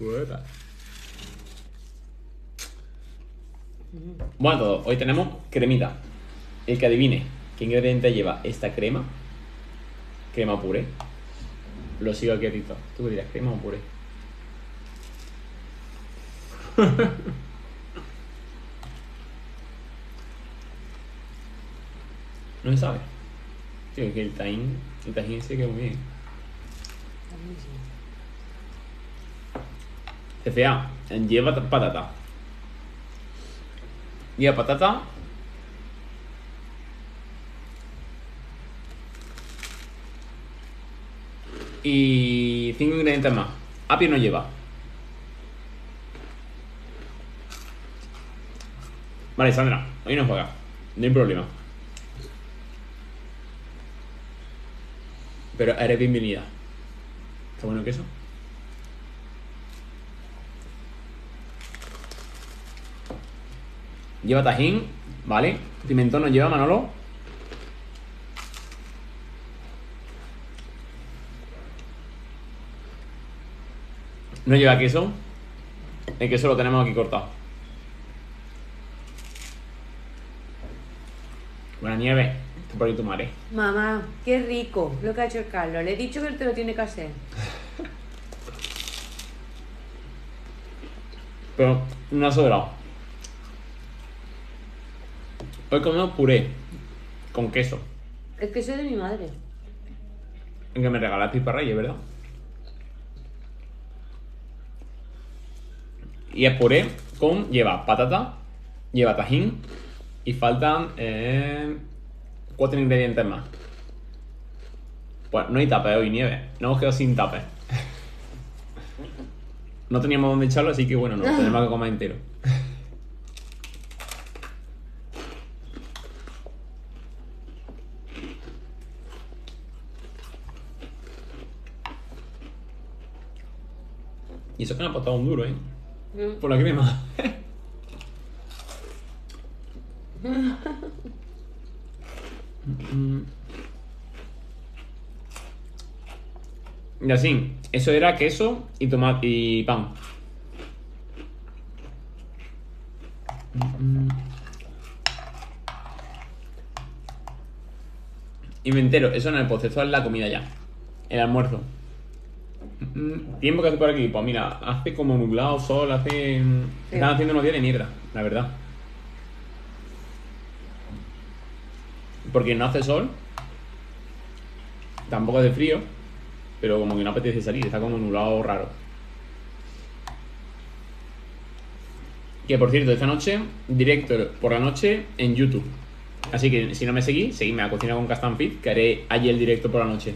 Puta. Bueno, todo. Hoy tenemos cremita. El que adivine qué ingrediente lleva esta crema, crema puré, lo sigo aquí ti. ¿Tú qué dirás, crema o puré? no se sabe. Tío, que el tajín, el tajín se quedó muy bien. CFA, lleva patata. Lleva patata. Y cinco ingredientes más. Apio no lleva. Vale, Sandra, hoy no juega. No hay problema. Pero eres bienvenida. ¿Está bueno el queso? Lleva tajín, ¿vale? Pimentón no lleva, Manolo. No lleva queso. El queso lo tenemos aquí cortado. Buena nieve. Está por ahí tu madre. Mamá, qué rico lo que ha hecho el Carlos. Le he dicho que él te lo tiene que hacer. Pero no ha sobrado. Hoy comemos puré con queso. El queso de mi madre. En que me regalas pipa reyes, ¿verdad? Y es puré con. lleva patata, lleva tajín y faltan eh, cuatro ingredientes más. Pues no hay tape hoy, nieve. No hemos quedado sin tape. No teníamos dónde echarlo, así que bueno, no, tenemos que comer entero. Y eso que me ha pasado un duro, ¿eh? Mm. Por la crema. Y así, eso era queso y tomate y pan. Y me entero, eso no es el postre, eso es la comida ya. El almuerzo. Mm, Tiempo que hace por aquí, pues mira, hace como nublado, sol, hace. Están haciendo unos días de mierda, la verdad. Porque no hace sol, tampoco hace frío, pero como que no apetece salir, está como nublado raro. Que por cierto, esta noche, directo por la noche en YouTube. Así que si no me seguís, seguidme a Cocina con Castan Fit, que haré allí el directo por la noche.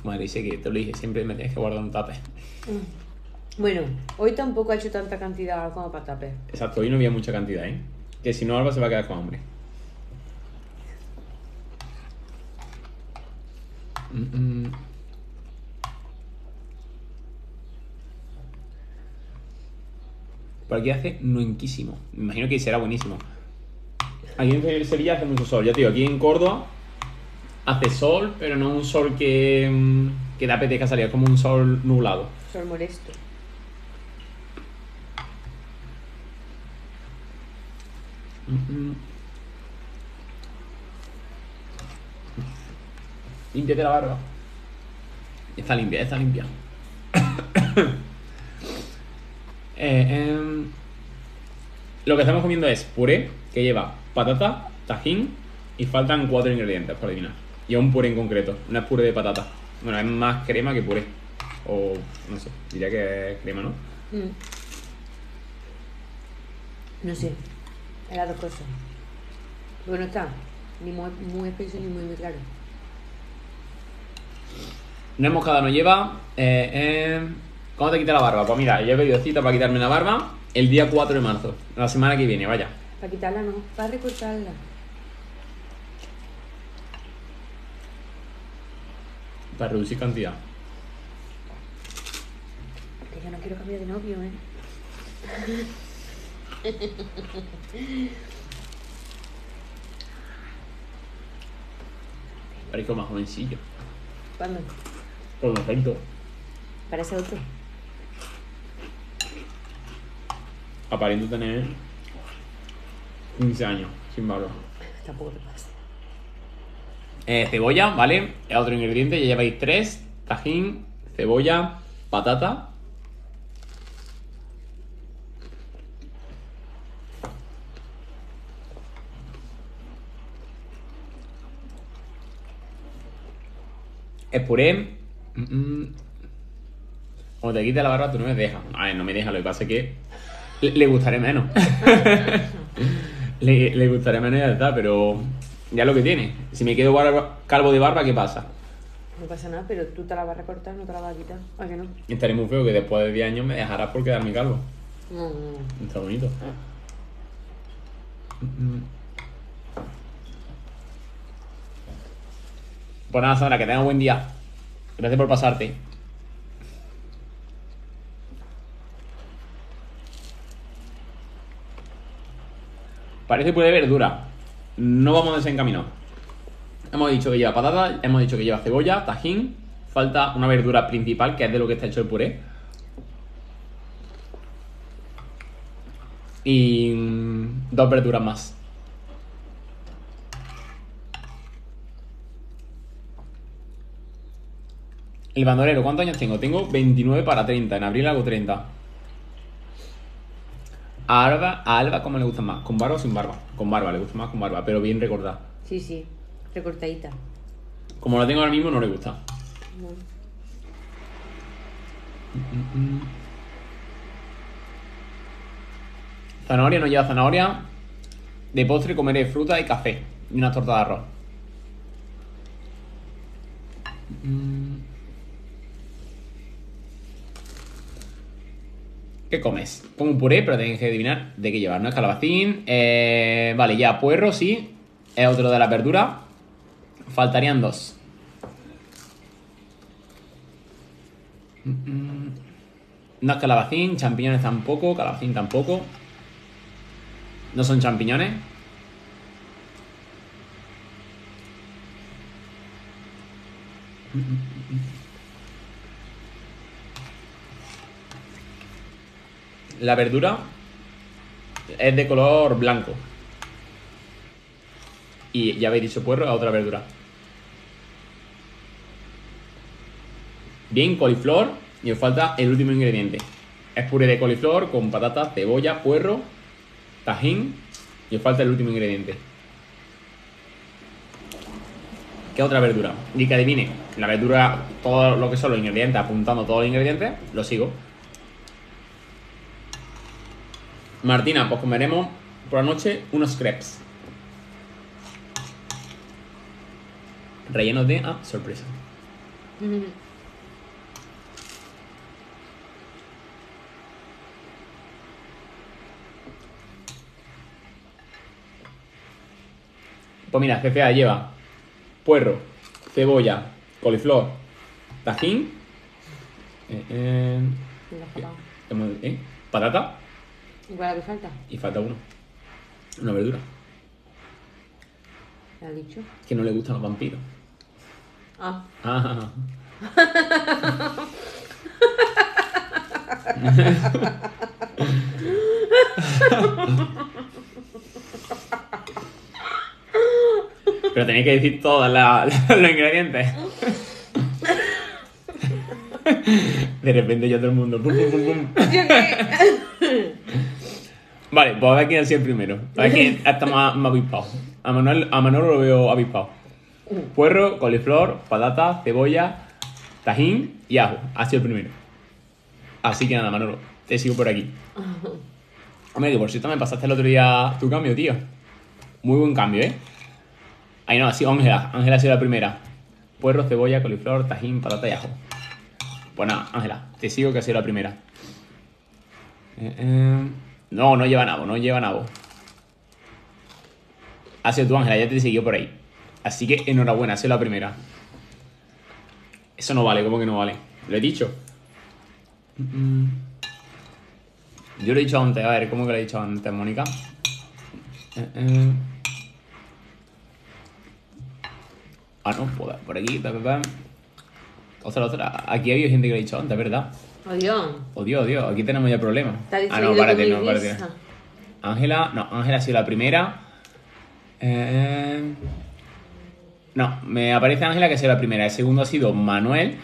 Tu madre dice que te lo dije, siempre me tienes que guardar un tape. Bueno, hoy tampoco ha hecho tanta cantidad como para taper. Exacto, hoy no había mucha cantidad, ¿eh? Que si no, Alba se va a quedar con hambre. Mm, mm. Por aquí hace nuenquísimo. Me imagino que será buenísimo. Aquí en Sevilla hace mucho sol. Ya te digo, aquí en Córdoba hace sol, pero no un sol que, mm, que da apetezca salir, es como un sol nublado. Sol molesto. Límpiate la barba. Está limpia, está limpia. Eh, em, lo que estamos comiendo es puré que lleva patata, tajín y faltan cuatro ingredientes por adivinar. Y un puré en concreto, no es puré de patata. Bueno, es más crema que puré. O no sé, diría que es crema, ¿no? Mm. No sé, las dos cosas. Bueno, está ni muy, muy espeso ni muy, muy claro. No moscada no lleva. Eh, eh, ¿Cuándo te quita la barba? Pues mira, yo he pedido cita para quitarme la barba el día 4 de marzo, la semana que viene, vaya. Para quitarla no, para recortarla. Para reducir cantidad. Que yo no quiero cambiar de novio, ¿eh? Parezco más jovencillo. ¿Cuándo? Con efecto. Parece otro. Aparento tener 15 años, sin barba. Tampoco te pasa. Eh, cebolla, ¿vale? Es otro ingrediente, ya lleváis tres. Tajín, cebolla, patata. Es puré. Mm. Cuando te quites la barba, tú no me dejas. A ver, no me dejas, lo que pasa es que le, le gustaré menos. le, le gustaré menos y ya está, pero ya lo que tiene. Si me quedo barba- calvo de barba, ¿qué pasa? No pasa nada, pero tú te la vas a recortar, no te la vas a quitar. ¿A que no? Estaré muy feo que después de 10 años me dejarás por quedarme calvo. No, no, no. Está bonito. Pues nada, Sandra, que tengas buen día. Gracias por pasarte. Parece puré de verdura. No vamos desencaminados. Hemos dicho que lleva patata, hemos dicho que lleva cebolla, tajín. Falta una verdura principal, que es de lo que está hecho el puré. Y mm, dos verduras más. El bandolero, ¿cuántos años tengo? Tengo 29 para 30. En abril hago 30. A Alba, a Alba ¿cómo le gusta más? ¿Con barba o sin barba? Con barba, le gusta más con barba, pero bien recordada. Sí, sí. Recortadita. Como la tengo ahora mismo, no le gusta. No. Zanahoria no lleva zanahoria. De postre comeré fruta y café. Y una torta de arroz. ¿Qué comes? Pongo un puré, pero tenéis que adivinar de qué llevar, ¿no? Es calabacín. eh, vale, ya puerro, sí. Es otro de la verdura. Faltarían dos. No es calabacín, champiñones tampoco, calabacín tampoco. No son champiñones. La verdura es de color blanco. Y ya habéis dicho puerro a otra verdura. Bien, coliflor. Y os falta el último ingrediente. Es puré de coliflor con patata, cebolla, puerro, tajín. Y os falta el último ingrediente. ¿Qué otra verdura? Y que adivine. La verdura, todo lo que son los ingredientes, apuntando todos los ingredientes, lo sigo. Martina, pues comeremos por la noche unos crepes. Rellenos de. Ah, sorpresa. Pues mira, CCA lleva puerro, cebolla, coliflor, tajín, eh, eh, eh, patata ¿Y cuál es la que falta? y falta uno. Una verdura. ¿Me has dicho? Que no le gustan los vampiros. Ah. Ah. Pero tenéis que decir todos los ingredientes. De repente ya todo el mundo. pum, pum, pum, pum. Vale, pues a ver quién ha sido el primero. A ver quién está más, más avispado. A Manuel, a Manolo lo veo avispado. Puerro, coliflor, patata, cebolla, tajín y ajo. Ha sido el primero. Así que nada, Manolo, te sigo por aquí. Hombre, que por cierto me pasaste el otro día tu cambio, tío. Muy buen cambio, ¿eh? Ahí no, sido Ángela. Ángela ha sido la primera. Puerro, cebolla, coliflor, tajín, patata y ajo. Pues nada, Ángela, te sigo que ha sido la primera. Eh, eh, No, no lleva nabo, no lleva nabo. Ha sido tú, Ángela, ya te siguió por ahí. Así que enhorabuena, ha sido la primera. Eso no vale, ¿cómo que no vale? Lo he dicho. Yo lo he dicho antes, a ver, ¿cómo que lo he dicho antes, Mónica? Eh, eh. Ah, no, por, por aquí, pa, pa, pa. Ostras, ostras, aquí ha habido gente que lo ha dicho antes, ¿verdad? Adiós. Oh, Dios, Dios, aquí tenemos ya problemas. Ah, no, párate, no, párate. Ángela, no, Ángela ha sido la primera. Eh, no, me aparece Ángela que ha sido la primera. El segundo ha sido Manuel.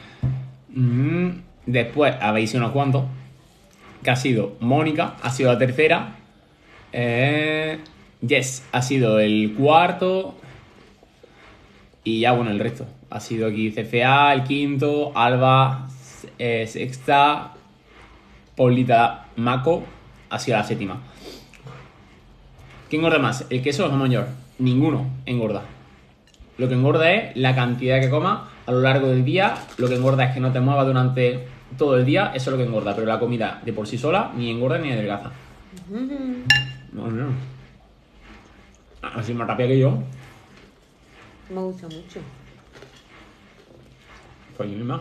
Mm, Después habéis sido unos cuantos. Que ha sido Mónica, ha sido la tercera. Eh, Yes, ha sido el cuarto. Y ya, bueno, el resto. Ha sido aquí CFA, el quinto, Alba, eh, sexta, Paulita Maco, ha sido la séptima. ¿Qué engorda más? ¿El queso o el jamón york? Ninguno engorda. Lo que engorda es la cantidad que comas a lo largo del día. Lo que engorda es que no te muevas durante todo el día. Eso es lo que engorda. Pero la comida de por sí sola ni engorda ni adelgaza. No, no. Así más rápido que yo. Me gusta mucho. Más.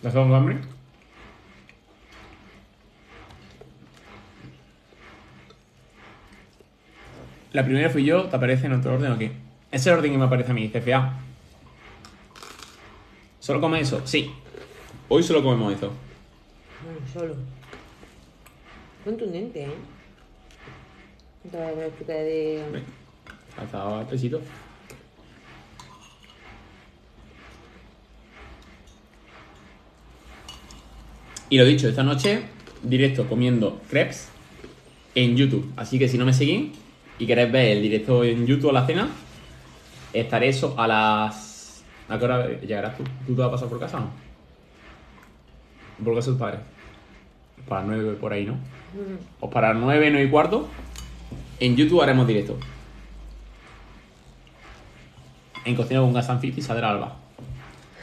¿Te has dado hambre? La primera fui yo, ¿te aparece en otro orden o qué? Ese es el orden que me aparece a mí, CFA. ¿Solo come eso? Sí. Hoy solo comemos eso. Bueno, solo. Contundente, ¿eh? Toda la chuca de... Hasta el pesito. Y lo dicho, esta noche, directo comiendo crepes en YouTube. Así que si no me seguís y queréis ver el directo en YouTube a la cena, estaré eso a las. ¿A qué hora llegarás tú? ¿Tú te vas a pasar por casa o no? Por casa de tus padres. Para las 9 por ahí, ¿no? O para las 9, 9 y cuarto. En YouTube haremos directo. En Cocina con Gas y saldrá Alba.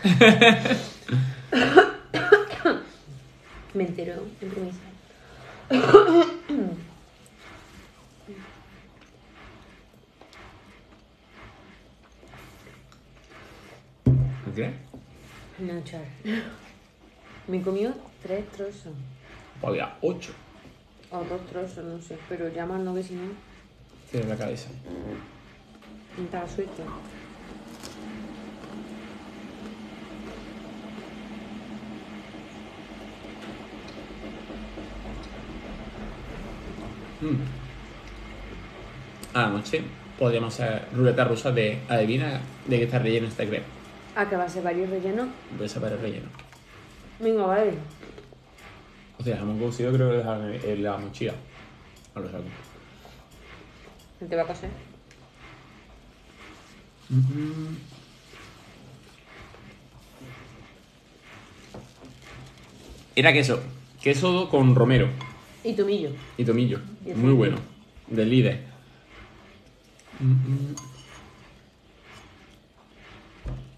Me entero en premisa. ¿Qué? No, char. Me comió tres trozos. Había 8 O dos trozos, no sé. Pero ya más no que si no. en la cabeza. Estaba suelto. Mm. A la noche podríamos hacer ruleta rusa de adivina de qué está relleno este crepe. Ah, que va a ser varios rellenos. Voy a saber el relleno. Venga, vale. O sea, jamón cocido creo que lo dejaron en, en la mochila. No lo saco. ¿Qué te va a pasar? Era queso. Queso con romero Y tomillo. y tomillo. Y Muy bueno. Del líder.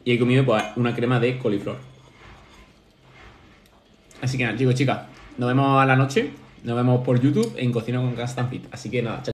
Y he comido pues, una crema de coliflor. Así que nada, chicos, chicas, nos vemos a la noche. Nos vemos por YouTube en Cocina con Castan Fit. Así que nada, chao.